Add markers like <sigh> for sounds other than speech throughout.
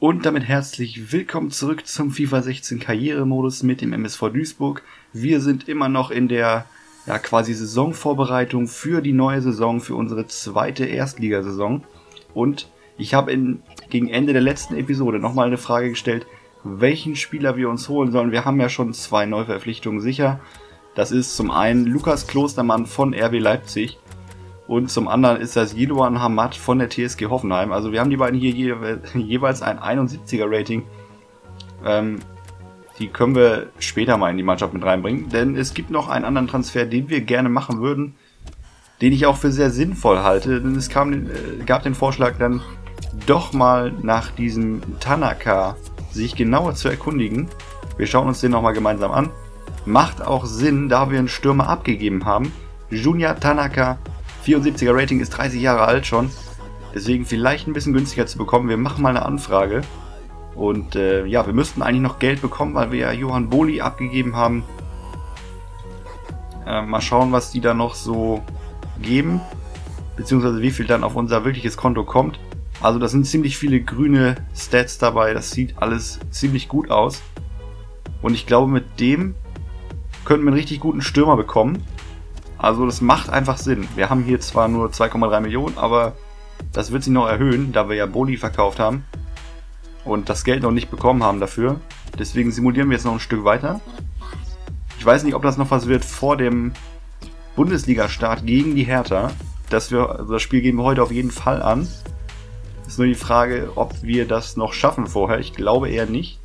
Und damit herzlich willkommen zurück zum FIFA 16 Karrieremodus mit dem MSV Duisburg. Wir sind immer noch in der ja, quasi Saisonvorbereitung für die neue Saison, für unsere zweite Erstligasaison. Und ich habe gegen Ende der letzten Episode nochmal eine Frage gestellt, welchen Spieler wir uns holen sollen. Wir haben ja schon zwei Neuverpflichtungen sicher. Das ist zum einen Lukas Klostermann von RB Leipzig und zum anderen ist das Yiluan Hamad von der TSG Hoffenheim. Also wir haben die beiden hier je, jeweils ein 71er Rating. Ähm, die können wir später mal in die Mannschaft mit reinbringen. Denn es gibt noch einen anderen Transfer, den wir gerne machen würden. Den ich auch für sehr sinnvoll halte. Denn es kam, äh, gab den Vorschlag dann doch mal nach diesem Tanaka sich genauer zu erkundigen. Wir schauen uns den nochmal gemeinsam an. Macht auch Sinn, da wir einen Stürmer abgegeben haben. Junya Tanaka 74er Rating ist 30 Jahre alt schon. Deswegen vielleicht ein bisschen günstiger zu bekommen. Wir machen mal eine Anfrage. Und äh, ja, wir müssten eigentlich noch Geld bekommen, weil wir ja Johann Boli abgegeben haben. Äh, mal schauen, was die da noch so geben. Beziehungsweise wie viel dann auf unser wirkliches Konto kommt. Also da sind ziemlich viele grüne Stats dabei. Das sieht alles ziemlich gut aus. Und ich glaube, mit dem könnten wir einen richtig guten Stürmer bekommen. Also das macht einfach Sinn. Wir haben hier zwar nur 2,3 Millionen, aber das wird sich noch erhöhen, da wir ja Boli verkauft haben und das Geld noch nicht bekommen haben dafür. Deswegen simulieren wir jetzt noch ein Stück weiter. Ich weiß nicht, ob das noch was wird vor dem Bundesliga-Start gegen die Hertha. Das, wir, also das Spiel gehen wir heute auf jeden Fall an. Ist nur die Frage, ob wir das noch schaffen vorher. Ich glaube eher nicht.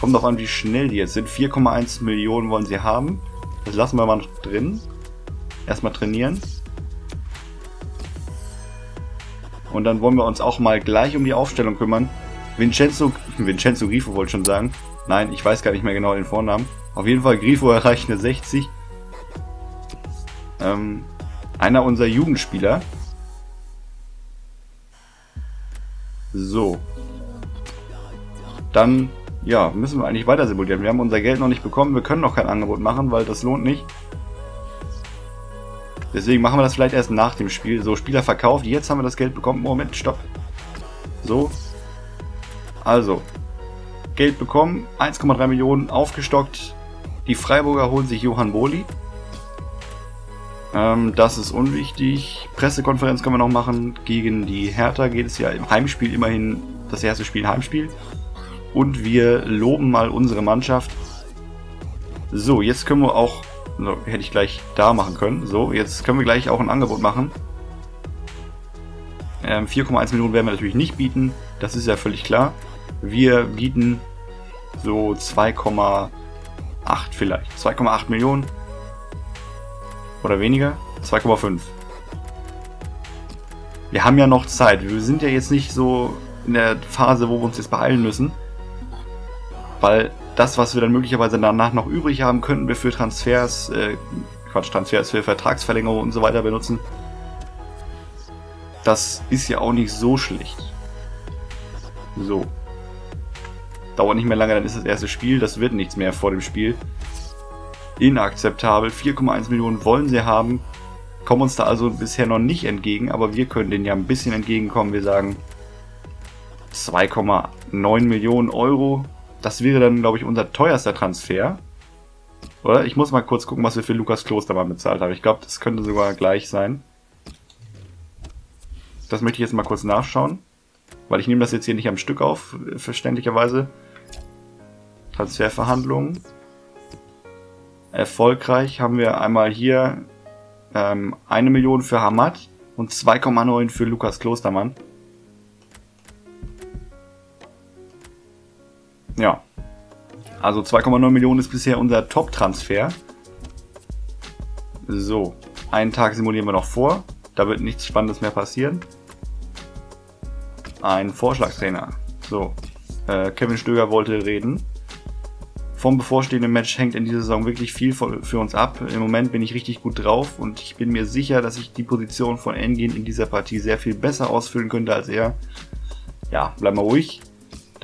Kommt auch an, wie schnell die jetzt sind. 4,1 Millionen wollen sie haben. Das lassen wir mal noch drin. Erstmal trainieren. Und dann wollen wir uns auch mal gleich um die Aufstellung kümmern. Vincenzo, <laughs> Vincenzo Grifo wollte schon sagen. Nein, ich weiß gar nicht mehr genau den Vornamen. Auf jeden Fall, Grifo <laughs> erreicht eine 60. Ähm, einer unserer Jugendspieler. So. Dann ja, müssen wir eigentlich weiter simulieren. Wir haben unser Geld noch nicht bekommen, wir können noch kein Angebot machen, weil das lohnt nicht. Deswegen machen wir das vielleicht erst nach dem Spiel. So, Spieler verkauft, jetzt haben wir das Geld bekommen. Moment, stopp. So. Also, Geld bekommen, 1,3 Millionen aufgestockt. Die Freiburger holen sich Johann Boli. Ähm, das ist unwichtig. Pressekonferenz können wir noch machen. Gegen die Hertha geht es ja im Heimspiel immerhin das erste Spiel Heimspiel und wir loben mal unsere Mannschaft. So, jetzt können wir auch, so, hätte ich gleich da machen können. So, jetzt können wir gleich auch ein Angebot machen. Ähm, 4,1 Millionen werden wir natürlich nicht bieten, das ist ja völlig klar. Wir bieten so 2,8 vielleicht. 2,8 Millionen. Oder weniger? 2,5. Wir haben ja noch Zeit. Wir sind ja jetzt nicht so in der Phase, wo wir uns jetzt beeilen müssen. Weil das, was wir dann möglicherweise danach noch übrig haben, könnten wir für Transfers, äh, Quatsch, Transfers für Vertragsverlängerung und so weiter benutzen. Das ist ja auch nicht so schlecht. So. Dauert nicht mehr lange, dann ist das erste Spiel. Das wird nichts mehr vor dem Spiel. Inakzeptabel. 4,1 Millionen wollen sie haben. Kommen uns da also bisher noch nicht entgegen, aber wir können denen ja ein bisschen entgegenkommen. Wir sagen 2,9 Millionen Euro das wäre dann, glaube ich, unser teuerster Transfer. Oder? Ich muss mal kurz gucken, was wir für Lukas Klostermann bezahlt haben. Ich glaube, das könnte sogar gleich sein. Das möchte ich jetzt mal kurz nachschauen. Weil ich nehme das jetzt hier nicht am Stück auf, verständlicherweise. Transferverhandlungen. Erfolgreich haben wir einmal hier ähm, eine Million für Hamad und 2,9 für Lukas Klostermann. Ja. Also 2,9 Millionen ist bisher unser Top-Transfer. So, einen Tag simulieren wir noch vor. Da wird nichts Spannendes mehr passieren. Ein Vorschlagstrainer. So, äh, Kevin Stöger wollte reden. Vom bevorstehenden Match hängt in dieser Saison wirklich viel für uns ab. Im Moment bin ich richtig gut drauf und ich bin mir sicher, dass ich die Position von Engin in dieser Partie sehr viel besser ausfüllen könnte als er. Ja, bleib mal ruhig.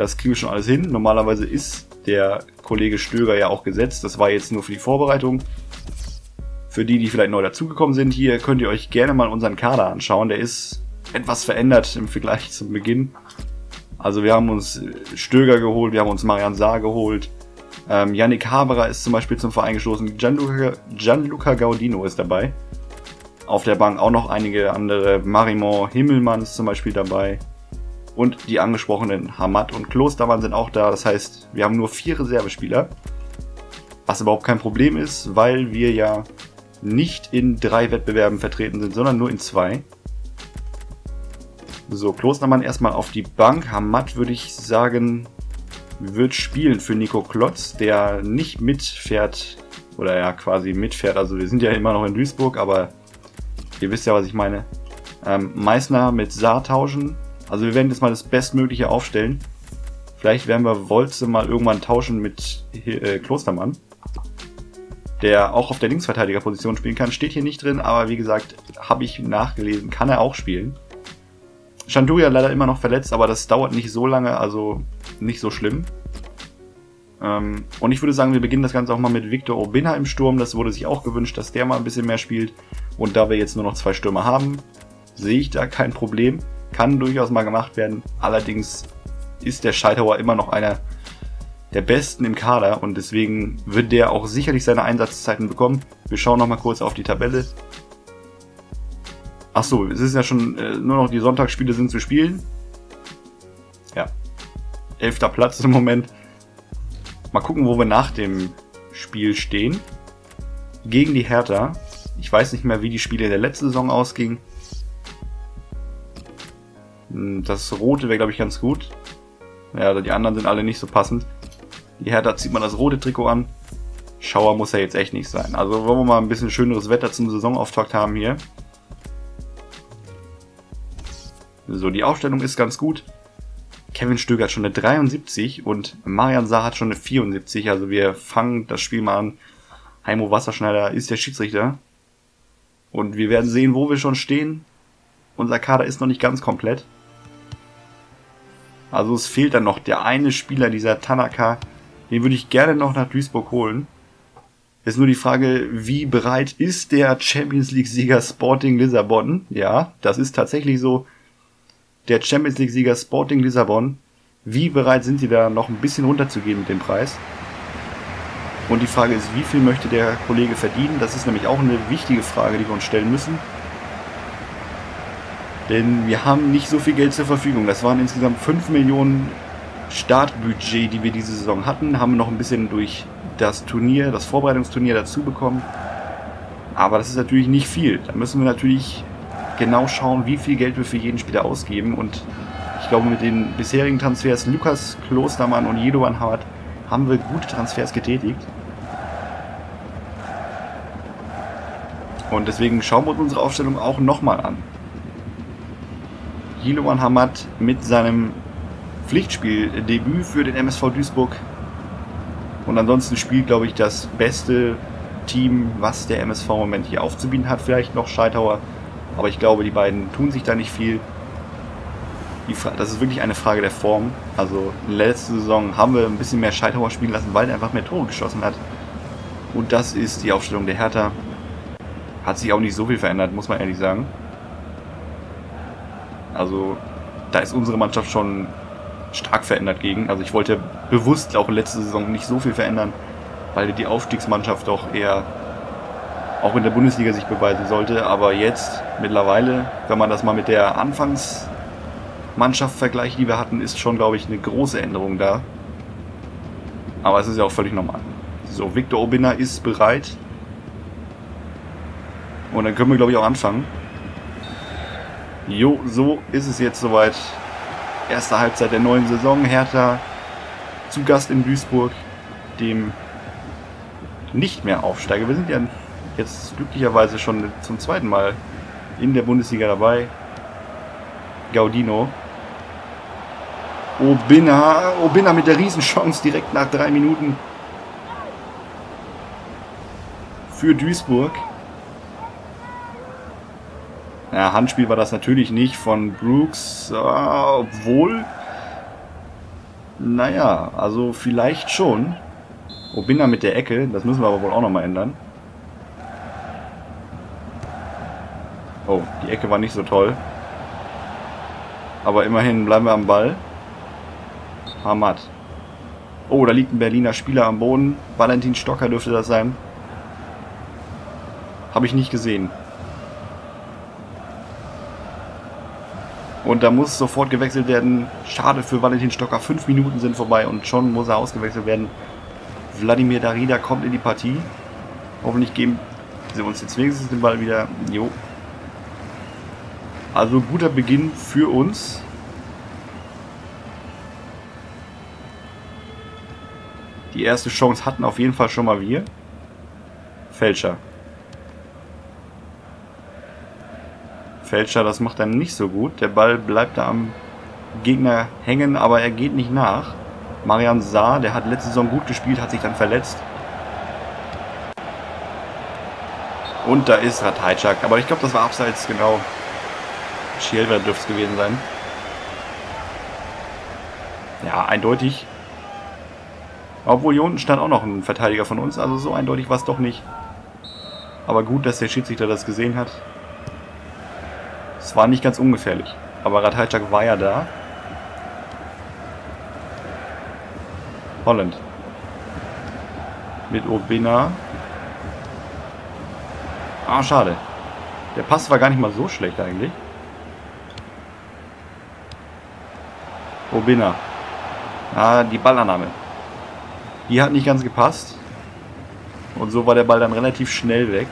Das kriegen wir schon alles hin. Normalerweise ist der Kollege Stöger ja auch gesetzt. Das war jetzt nur für die Vorbereitung. Für die, die vielleicht neu dazugekommen sind, hier könnt ihr euch gerne mal unseren Kader anschauen. Der ist etwas verändert im Vergleich zum Beginn. Also wir haben uns Stöger geholt, wir haben uns Marian Saar geholt. Ähm, Yannick Haberer ist zum Beispiel zum Verein gestoßen. Gianluca, Gianluca Gaudino ist dabei. Auf der Bank auch noch einige andere. Marimon Himmelmann ist zum Beispiel dabei. Und die angesprochenen Hamad und Klostermann sind auch da. Das heißt, wir haben nur vier Reservespieler. Was überhaupt kein Problem ist, weil wir ja nicht in drei Wettbewerben vertreten sind, sondern nur in zwei. So, Klostermann erstmal auf die Bank. Hamad würde ich sagen, wird spielen für Nico Klotz, der nicht mitfährt, oder ja quasi mitfährt. Also wir sind ja immer noch in Duisburg, aber ihr wisst ja, was ich meine. Ähm, Meißner mit Saar tauschen. Also wir werden jetzt mal das Bestmögliche aufstellen. Vielleicht werden wir Wolze mal irgendwann tauschen mit äh, Klostermann. Der auch auf der Linksverteidigerposition spielen kann. Steht hier nicht drin, aber wie gesagt, habe ich nachgelesen, kann er auch spielen. Chanduria leider immer noch verletzt, aber das dauert nicht so lange, also nicht so schlimm. Ähm, und ich würde sagen, wir beginnen das Ganze auch mal mit Victor Obina im Sturm. Das wurde sich auch gewünscht, dass der mal ein bisschen mehr spielt. Und da wir jetzt nur noch zwei Stürmer haben, sehe ich da kein Problem. Kann durchaus mal gemacht werden. Allerdings ist der Scheiterauer immer noch einer der besten im Kader und deswegen wird der auch sicherlich seine Einsatzzeiten bekommen. Wir schauen nochmal kurz auf die Tabelle. Ach so, es ist ja schon äh, nur noch die Sonntagsspiele sind zu spielen. Ja. Elfter Platz im Moment. Mal gucken, wo wir nach dem Spiel stehen. Gegen die Hertha. Ich weiß nicht mehr, wie die Spiele der letzten Saison ausgingen. Hm, das rote wäre, glaube ich, ganz gut. Ja, die anderen sind alle nicht so passend. Die Hertha zieht man das rote Trikot an. Schauer muss ja jetzt echt nicht sein. Also wollen wir mal ein bisschen schöneres Wetter zum Saisonauftakt haben hier. So, die Aufstellung ist ganz gut. Kevin Stöger hat schon eine 73 und Marian Saar hat schon eine 74. Also wir fangen das Spiel mal an. Heimo Wasserschneider ist der Schiedsrichter. Und wir werden sehen, wo wir schon stehen. Unser Kader ist noch nicht ganz komplett. Also es fehlt dann noch der eine Spieler, dieser Tanaka. Den würde ich gerne noch nach Duisburg holen. Ist nur die Frage, wie bereit ist der Champions League-Sieger Sporting Lissabon? Ja, das ist tatsächlich so der Champions League-Sieger Sporting Lissabon. Wie bereit sind sie da noch ein bisschen runterzugehen mit dem Preis? Und die Frage ist, wie viel möchte der Kollege verdienen? Das ist nämlich auch eine wichtige Frage, die wir uns stellen müssen. Denn wir haben nicht so viel Geld zur Verfügung. Das waren insgesamt 5 Millionen Startbudget, die wir diese Saison hatten. Haben wir noch ein bisschen durch das Turnier, das Vorbereitungsturnier dazu bekommen. Aber das ist natürlich nicht viel. Da müssen wir natürlich genau schauen, wie viel Geld wir für jeden Spieler ausgeben. Und ich glaube, mit den bisherigen Transfers Lukas Klostermann und Jedovan Howard haben wir gute Transfers getätigt. Und deswegen schauen wir uns unsere Aufstellung auch nochmal an. Jilovan Hamad mit seinem Pflichtspieldebüt für den MSV Duisburg. Und ansonsten spielt, glaube ich, das beste Team, was der MSV im Moment hier aufzubieten hat. Vielleicht noch Scheitauer aber ich glaube, die beiden tun sich da nicht viel. das ist wirklich eine Frage der Form. Also letzte Saison haben wir ein bisschen mehr Scheithauer spielen lassen, weil er einfach mehr Tore geschossen hat. Und das ist die Aufstellung der Hertha. Hat sich auch nicht so viel verändert, muss man ehrlich sagen. Also da ist unsere Mannschaft schon stark verändert gegen. Also ich wollte bewusst auch letzte Saison nicht so viel verändern, weil die Aufstiegsmannschaft doch eher auch in der Bundesliga sich beweisen sollte. Aber jetzt mittlerweile, wenn man das mal mit der Anfangsmannschaft vergleicht, die wir hatten, ist schon, glaube ich, eine große Änderung da. Aber es ist ja auch völlig normal. So, Victor Obinna ist bereit. Und dann können wir, glaube ich, auch anfangen. Jo, so ist es jetzt soweit. Erste Halbzeit der neuen Saison. Hertha zu Gast in Duisburg, dem nicht mehr Aufsteiger. Wir sind ja jetzt glücklicherweise schon zum zweiten Mal in der Bundesliga dabei. Gaudino. Obina, Obina mit der Riesenchance direkt nach drei Minuten für Duisburg. Ja, Handspiel war das natürlich nicht von Brooks, äh, obwohl, naja, also vielleicht schon. Obina mit der Ecke, das müssen wir aber wohl auch nochmal ändern. Oh, die Ecke war nicht so toll. Aber immerhin bleiben wir am Ball. Hamad. Oh, da liegt ein Berliner Spieler am Boden. Valentin Stocker dürfte das sein. Habe ich nicht gesehen. Und da muss sofort gewechselt werden. Schade für Valentin Stocker. Fünf Minuten sind vorbei und schon muss er ausgewechselt werden. Wladimir Darida kommt in die Partie. Hoffentlich geben sie uns jetzt wenigstens den Ball wieder. Jo. Also guter Beginn für uns. Die erste Chance hatten auf jeden Fall schon mal wir. Fälscher. Fälscher, das macht er nicht so gut. Der Ball bleibt da am Gegner hängen, aber er geht nicht nach. Marian Saar, der hat letzte Saison gut gespielt, hat sich dann verletzt. Und da ist Ratajczak. Aber ich glaube, das war abseits, genau. Schielwer dürfte es gewesen sein. Ja, eindeutig. Obwohl hier unten stand auch noch ein Verteidiger von uns, also so eindeutig war es doch nicht. Aber gut, dass der Schiedsrichter das gesehen hat. Es war nicht ganz ungefährlich. Aber Ratajczak war ja da. Holland. Mit Obina. Ah, schade. Der Pass war gar nicht mal so schlecht eigentlich. Obina. Ah, die Ballannahme. Die hat nicht ganz gepasst. Und so war der Ball dann relativ schnell weg.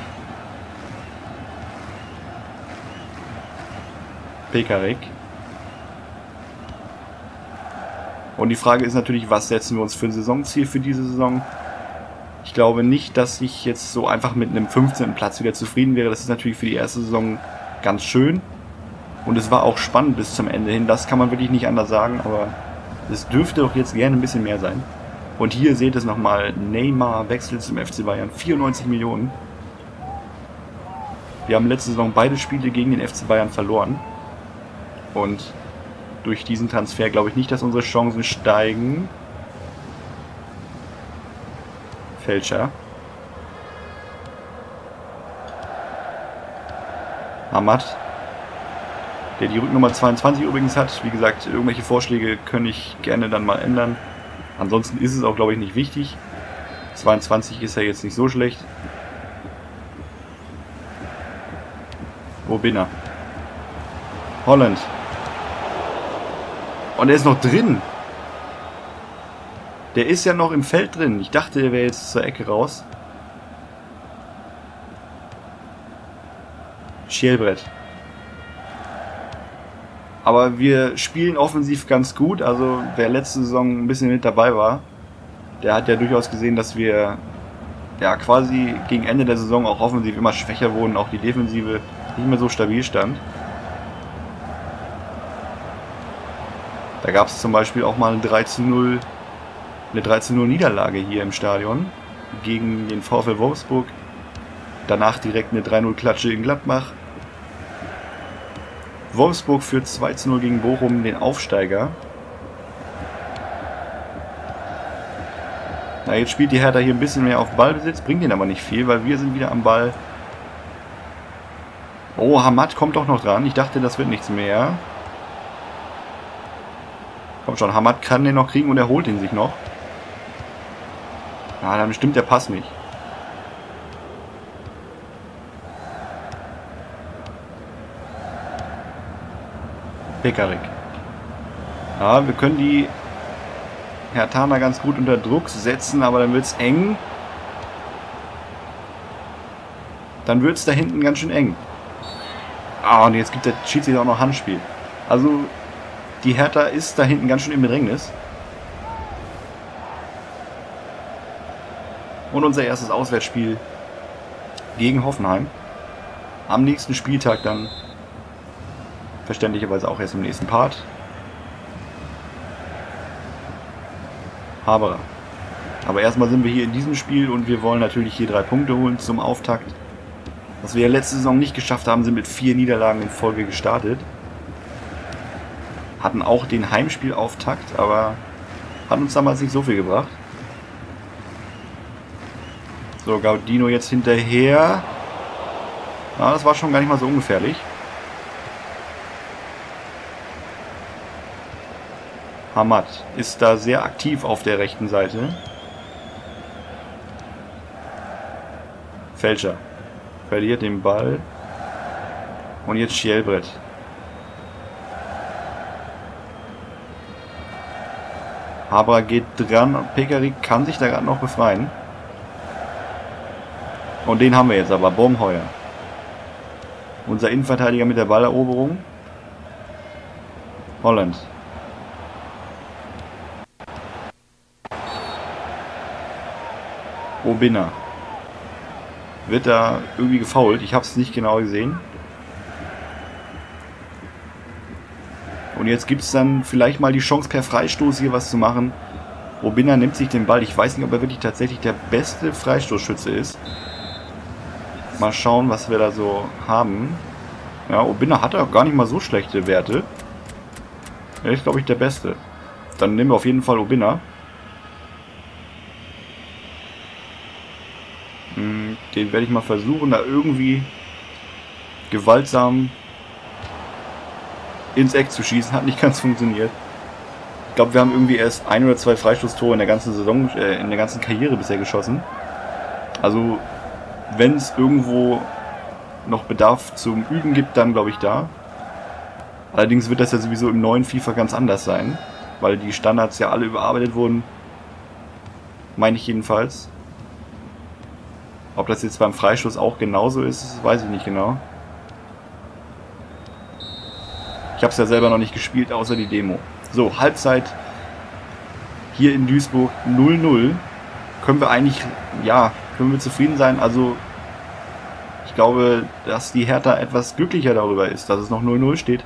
Pekarik. Und die Frage ist natürlich, was setzen wir uns für ein Saisonziel für diese Saison? Ich glaube nicht, dass ich jetzt so einfach mit einem 15. Platz wieder zufrieden wäre. Das ist natürlich für die erste Saison ganz schön. Und es war auch spannend bis zum Ende hin. Das kann man wirklich nicht anders sagen. Aber es dürfte doch jetzt gerne ein bisschen mehr sein. Und hier seht ihr es nochmal, Neymar wechselt zum FC Bayern, 94 Millionen. Wir haben letzte Saison beide Spiele gegen den FC Bayern verloren. Und durch diesen Transfer glaube ich nicht, dass unsere Chancen steigen. Fälscher. Hamad. Der die Rücknummer 22 übrigens hat. Wie gesagt, irgendwelche Vorschläge könnte ich gerne dann mal ändern. Ansonsten ist es auch, glaube ich, nicht wichtig. 22 ist ja jetzt nicht so schlecht. Wo bin er? Holland. Und er ist noch drin. Der ist ja noch im Feld drin. Ich dachte, der wäre jetzt zur Ecke raus. Schielbrett. Aber wir spielen offensiv ganz gut. Also wer letzte Saison ein bisschen mit dabei war, der hat ja durchaus gesehen, dass wir ja quasi gegen Ende der Saison auch offensiv immer schwächer wurden, auch die Defensive nicht mehr so stabil stand. Da gab es zum Beispiel auch mal ein 3 zu 0, eine 3 zu 0 Niederlage hier im Stadion gegen den VfL Wolfsburg. Danach direkt eine 3-0 Klatsche in Gladbach. Wolfsburg führt 2 zu 0 gegen Bochum, den Aufsteiger. Na, jetzt spielt die Hertha hier ein bisschen mehr auf Ballbesitz, bringt den aber nicht viel, weil wir sind wieder am Ball. Oh, Hamad kommt doch noch dran. Ich dachte, das wird nichts mehr. Komm schon, Hamad kann den noch kriegen und er holt ihn sich noch. Ja, dann stimmt der Pass nicht. Pekarik. Ja, wir können die Hertana ganz gut unter Druck setzen, aber dann wird es eng. Dann wird es da hinten ganz schön eng. Ah, und jetzt gibt der Schiedsrichter auch noch Handspiel. Also, die Hertha ist da hinten ganz schön im Bedrängnis. Und unser erstes Auswärtsspiel gegen Hoffenheim. Am nächsten Spieltag dann Verständlicherweise auch erst im nächsten Part. Haberer. Aber erstmal sind wir hier in diesem Spiel und wir wollen natürlich hier drei Punkte holen zum Auftakt. Was wir ja letzte Saison nicht geschafft haben, sind mit vier Niederlagen in Folge gestartet. Hatten auch den Heimspielauftakt, aber hat uns damals nicht so viel gebracht. So, Gaudino jetzt hinterher. Na, das war schon gar nicht mal so ungefährlich. Hamad ist da sehr aktiv auf der rechten Seite. Fälscher. Verliert den Ball. Und jetzt Schielbrett. Habra geht dran und Pekarik kann sich da gerade noch befreien. Und den haben wir jetzt aber, Baumheuer. Unser Innenverteidiger mit der Balleroberung. Holland. Obinna. Wird da irgendwie gefault. Ich habe es nicht genau gesehen. Jetzt gibt es dann vielleicht mal die Chance per Freistoß hier was zu machen. Obinna nimmt sich den Ball. Ich weiß nicht, ob er wirklich tatsächlich der beste Freistoßschütze ist. Mal schauen, was wir da so haben. Ja, Obinna hat auch gar nicht mal so schlechte Werte. Er ist, glaube ich, der Beste. Dann nehmen wir auf jeden Fall Obinna. Hm, den werde ich mal versuchen, da irgendwie gewaltsam ins Eck zu schießen. Hat nicht <laughs> ganz funktioniert. Ich glaube, wir haben irgendwie erst ein oder zwei Freistoßtore in der ganzen Saison, äh, in der ganzen Karriere bisher geschossen. Also, wenn es irgendwo noch Bedarf zum Üben gibt, dann glaube ich da. Allerdings wird das ja sowieso im neuen FIFA ganz anders sein, weil die Standards ja alle überarbeitet wurden. Meine ich jedenfalls. Ob das jetzt beim Freistoß auch genauso ist, weiß ich nicht genau. Ich habe es ja selber noch nicht gespielt, außer die Demo. So, Halbzeit hier in Duisburg 0-0. Können wir eigentlich, ja, können wir zufrieden sein. Also, ich glaube, dass die Hertha etwas glücklicher darüber ist, dass es noch 0-0 steht.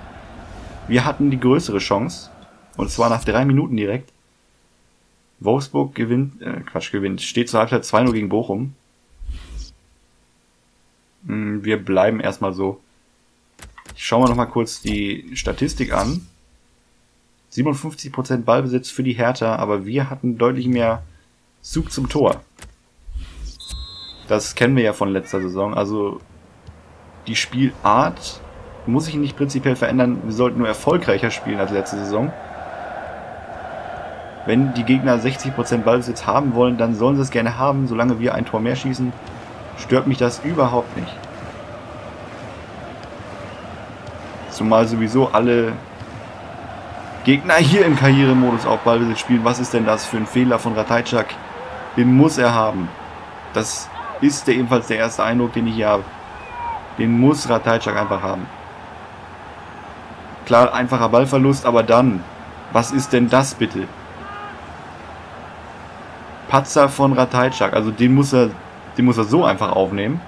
Wir hatten die größere Chance. Und zwar nach drei Minuten direkt. Wolfsburg gewinnt, äh, Quatsch, gewinnt, steht zur Halbzeit 2-0 gegen Bochum. Hm, wir bleiben erstmal so. Ich schaue mir nochmal kurz die Statistik an. 57% Ballbesitz für die Hertha, aber wir hatten deutlich mehr Zug zum Tor. Das kennen wir ja von letzter Saison. Also die Spielart muss sich nicht prinzipiell verändern. Wir sollten nur erfolgreicher spielen als letzte Saison. Wenn die Gegner 60% Ballbesitz haben wollen, dann sollen sie es gerne haben. Solange wir ein Tor mehr schießen, stört mich das überhaupt nicht. Zumal sowieso alle Gegner hier im Karrieremodus auf Ballbesitz spielen. Was ist denn das für ein Fehler von Ratajczak? Den muss er haben. Das ist der ebenfalls der erste Eindruck, den ich hier habe. Den muss Ratajczak einfach haben. Klar, einfacher Ballverlust, aber dann, was ist denn das bitte? Patzer von Ratajczak, also den muss er, den muss er so einfach aufnehmen.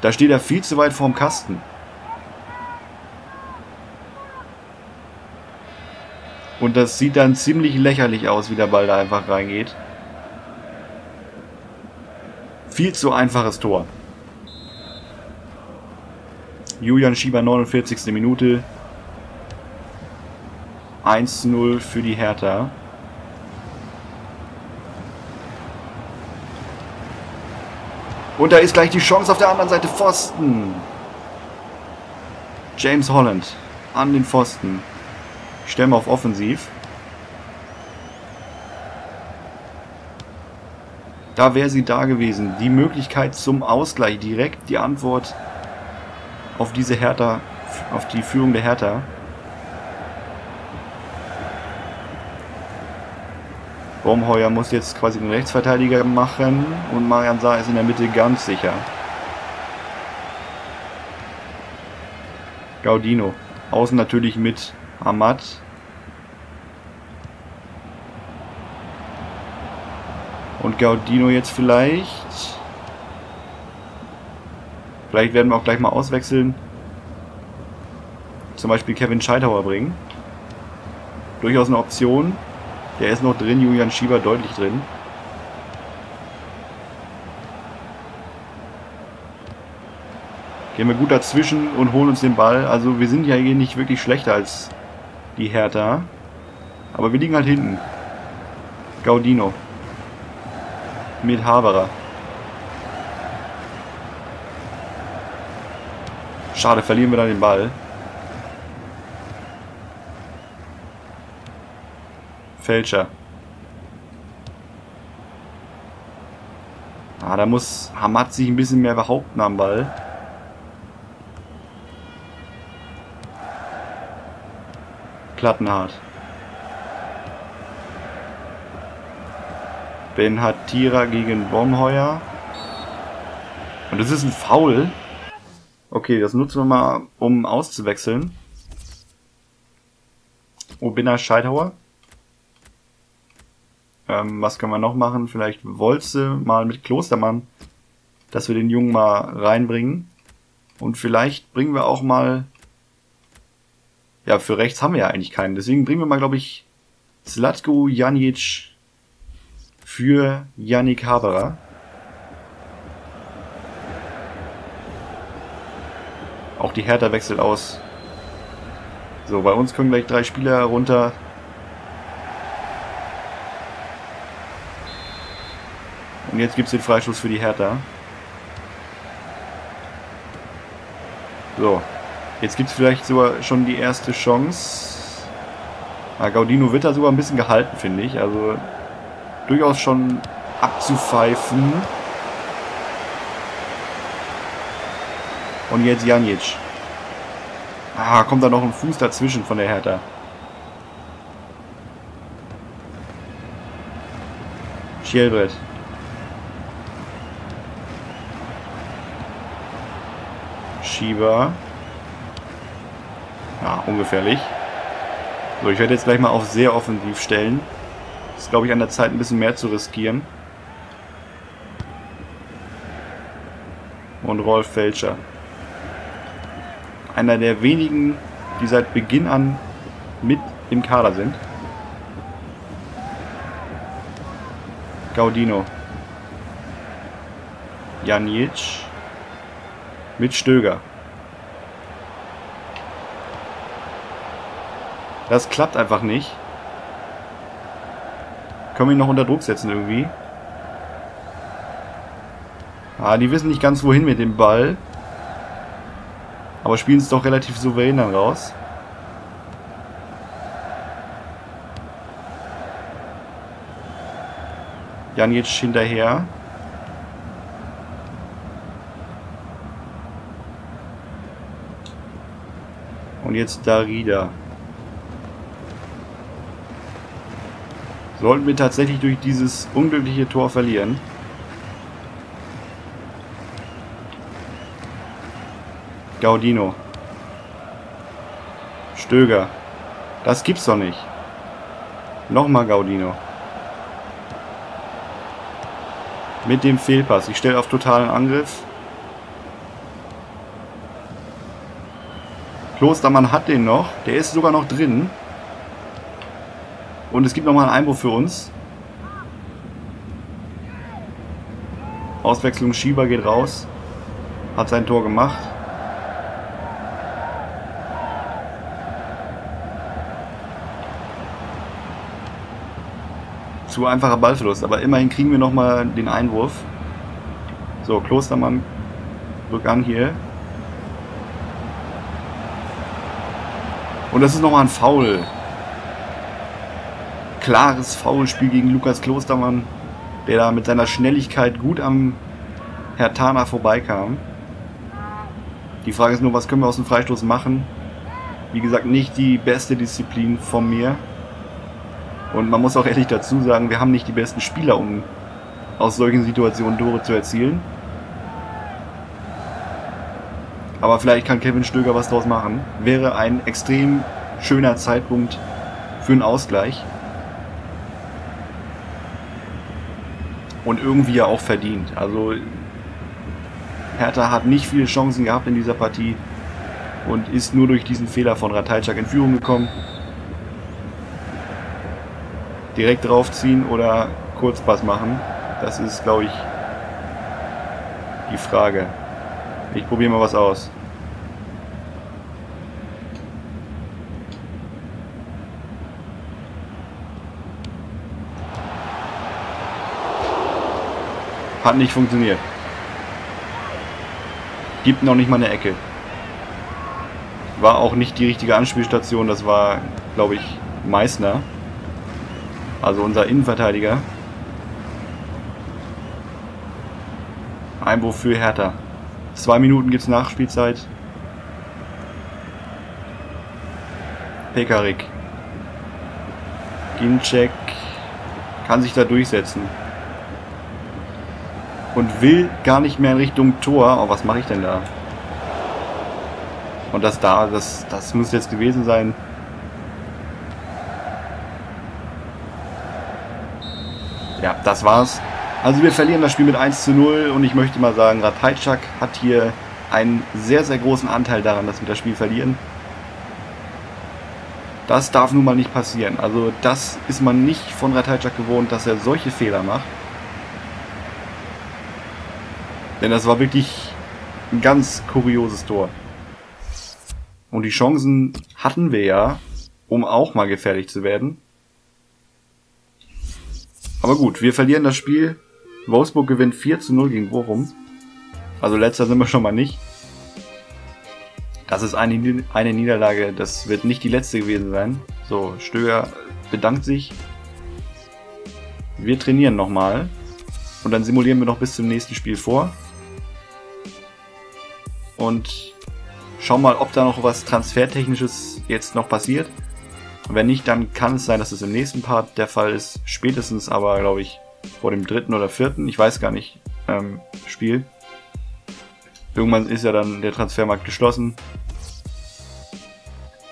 Da steht er viel zu weit vorm Kasten. Und das sieht dann ziemlich lächerlich aus, wie der Ball da einfach reingeht. Viel zu einfaches Tor. Julian Schieber, 49. Minute. 1-0 für die Hertha. Und da ist gleich die Chance auf der anderen Seite Pfosten. James Holland an den Pfosten. Ich stelle mal auf Offensiv. Da wäre sie da gewesen. Die Möglichkeit zum Ausgleich. Direkt die Antwort auf diese Hertha, auf die Führung der Hertha. Baumheuer muss jetzt quasi den Rechtsverteidiger machen und Marian Saar ist in der Mitte ganz sicher. Gaudino. Außen natürlich mit Ahmad. Und Gaudino jetzt vielleicht. Vielleicht werden wir auch gleich mal auswechseln. Zum Beispiel Kevin Scheithauer bringen. Durchaus eine Option. Der ist noch drin, Julian Schieber deutlich drin. Gehen wir gut dazwischen und holen uns den Ball. Also wir sind ja hier nicht wirklich schlechter als die Hertha. Aber wir liegen halt hinten. Gaudino. Mit Haberer. Schade, verlieren wir dann den Ball. Fälscher. Ah, da muss Hamad sich ein bisschen mehr behaupten am Ball. Plattenhardt. Ben hat Tira gegen Bomheuer. Und das ist ein Foul. Okay, das nutzen wir mal, um auszuwechseln. Obina Scheidhauer. Ähm, was können wir noch machen? Vielleicht Wolze mal mit Klostermann, dass wir den Jungen mal reinbringen. Und vielleicht bringen wir auch mal... Ja, für rechts haben wir ja eigentlich keinen. Deswegen bringen wir mal, glaube ich, Slatko Janic für Yannick Haberer. Auch die Hertha wechselt aus. So, bei uns können gleich drei Spieler runter. Und jetzt gibt es den Freistoß für die Hertha. So, jetzt gibt es vielleicht sogar schon die erste Chance. Ja, Gaudino wird da sogar ein bisschen gehalten, finde ich. Also durchaus schon abzupfeifen. Und jetzt Janic. Ah, kommt da noch ein Fuß dazwischen von der Hertha. Schielbrett. Schieber. Ungefährlich. So, ich werde jetzt gleich mal auf sehr offensiv stellen. Ist, glaube ich, an der Zeit ein bisschen mehr zu riskieren. Und Rolf Felscher. Einer der wenigen, die seit Beginn an mit im Kader sind. Gaudino. Janic. Mit Stöger. Das klappt einfach nicht. Können wir ihn noch unter Druck setzen irgendwie? Ah, die wissen nicht ganz wohin mit dem Ball. Aber spielen es doch relativ souverän dann raus. Janic hinterher. Und jetzt Darida. Sollten wir tatsächlich durch dieses unglückliche Tor verlieren. Gaudino. Stöger. Das gibt's doch nicht. Nochmal Gaudino. Mit dem Fehlpass. Ich stelle auf totalen Angriff. Klostermann hat den noch. Der ist sogar noch drin. Und es gibt nochmal einen Einwurf für uns. Auswechslung Schieber geht raus. Hat sein Tor gemacht. Zu einfacher Ballverlust, aber immerhin kriegen wir nochmal den Einwurf. So, Klostermann rück an hier. Und das ist nochmal ein Foul klares Foulspiel gegen Lukas Klostermann, der da mit seiner Schnelligkeit gut am Herr Tana vorbeikam. Die Frage ist nur, was können wir aus dem Freistoß machen? Wie gesagt, nicht die beste Disziplin von mir. Und man muss auch ehrlich dazu sagen, wir haben nicht die besten Spieler, um aus solchen Situationen Tore zu erzielen. Aber vielleicht kann Kevin Stöger was draus machen. Wäre ein extrem schöner Zeitpunkt für einen Ausgleich. Und irgendwie ja auch verdient. Also Hertha hat nicht viele Chancen gehabt in dieser Partie und ist nur durch diesen Fehler von Ratajczak in Führung gekommen. Direkt draufziehen oder Kurzpass machen, das ist, glaube ich, die Frage. Ich probiere mal was aus. Hat nicht funktioniert. Gibt noch nicht mal eine Ecke. War auch nicht die richtige Anspielstation, das war, glaube ich, Meißner. Also unser Innenverteidiger. Einwurf für Hertha. Zwei Minuten gibt es Nachspielzeit. Pekarik. Ginczek kann sich da durchsetzen. Und will gar nicht mehr in Richtung Tor. Oh, was mache ich denn da? Und das da, das, das muss jetzt gewesen sein. Ja, das war's. Also wir verlieren das Spiel mit 1 zu 0 und ich möchte mal sagen, Ratajczak hat hier einen sehr, sehr großen Anteil daran, dass wir das Spiel verlieren. Das darf nun mal nicht passieren. Also das ist man nicht von Ratajczak gewohnt, dass er solche Fehler macht. Denn das war wirklich ein ganz kurioses Tor. Und die Chancen hatten wir ja, um auch mal gefährlich zu werden. Aber gut, wir verlieren das Spiel. Wolfsburg gewinnt 4 zu 0 gegen Bochum. Also letzter sind wir schon mal nicht. Das ist eine, eine Niederlage, das wird nicht die letzte gewesen sein. So, Stöger bedankt sich. Wir trainieren nochmal. Und dann simulieren wir noch bis zum nächsten Spiel vor. Und schauen mal, ob da noch was Transfertechnisches jetzt noch passiert. Wenn nicht, dann kann es sein, dass es im nächsten Part der Fall ist. Spätestens aber, glaube ich, vor dem dritten oder vierten, ich weiß gar nicht, ähm, Spiel. Irgendwann ist ja dann der Transfermarkt geschlossen.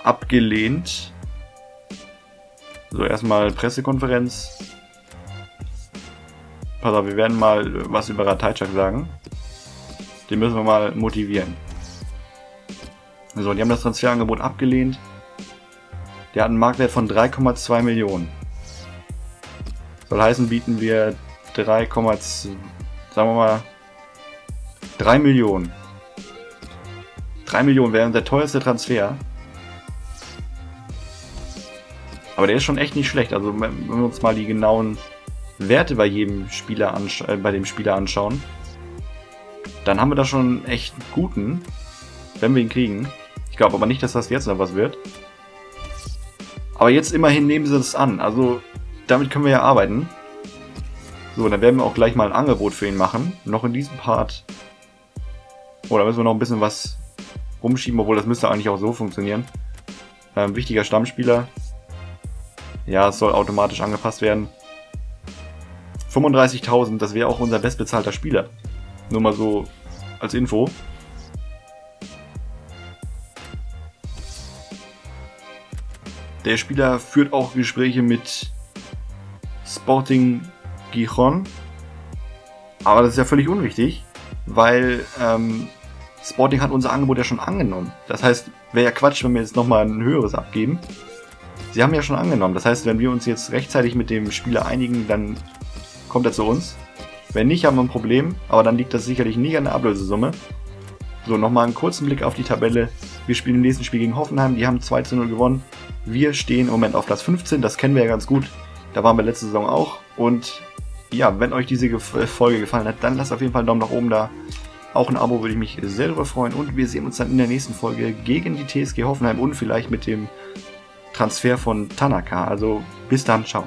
Abgelehnt. So, erstmal Pressekonferenz. Pass auf, wir werden mal was über Ratajczak sagen. Den müssen wir mal motivieren. So, die haben das Transferangebot abgelehnt. Der hat einen Marktwert von 3,2 Millionen. Soll heißen, bieten wir 3, sagen wir mal 3 Millionen. 3 Millionen wäre der teuerste Transfer. Aber der ist schon echt nicht schlecht. Also wenn wir uns mal die genauen Werte bei jedem Spieler äh, bei dem Spieler anschauen, dann haben wir da schon echt einen guten, wenn wir ihn kriegen. Ich glaube aber nicht, dass das jetzt noch was wird. Aber jetzt immerhin nehmen sie es an. Also damit können wir ja arbeiten. So, dann werden wir auch gleich mal ein Angebot für ihn machen. Noch in diesem Part. Oh, da müssen wir noch ein bisschen was rumschieben, obwohl das müsste eigentlich auch so funktionieren. Ähm, wichtiger Stammspieler. Ja, es soll automatisch angepasst werden. 35.000, das wäre auch unser bestbezahlter Spieler. Nur mal so als Info. Der Spieler führt auch Gespräche mit Sporting Gijon. Aber das ist ja völlig unwichtig, weil ähm, Sporting hat unser Angebot ja schon angenommen. Das heißt, wäre ja Quatsch, wenn wir jetzt nochmal ein höheres abgeben. Sie haben ja schon angenommen. Das heißt, wenn wir uns jetzt rechtzeitig mit dem Spieler einigen, dann kommt er zu uns. Wenn nicht, haben wir ein Problem, aber dann liegt das sicherlich nicht an der Ablösesumme. So, nochmal einen kurzen Blick auf die Tabelle. Wir spielen im nächsten Spiel gegen Hoffenheim, die haben 2 zu 0 gewonnen. Wir stehen im Moment auf Platz 15, das kennen wir ja ganz gut. Da waren wir letzte Saison auch. Und ja, wenn euch diese Folge gefallen hat, dann lasst auf jeden Fall einen Daumen nach oben da. Auch ein Abo würde ich mich sehr darüber freuen. Und wir sehen uns dann in der nächsten Folge gegen die TSG Hoffenheim und vielleicht mit dem Transfer von Tanaka. Also bis dann, ciao.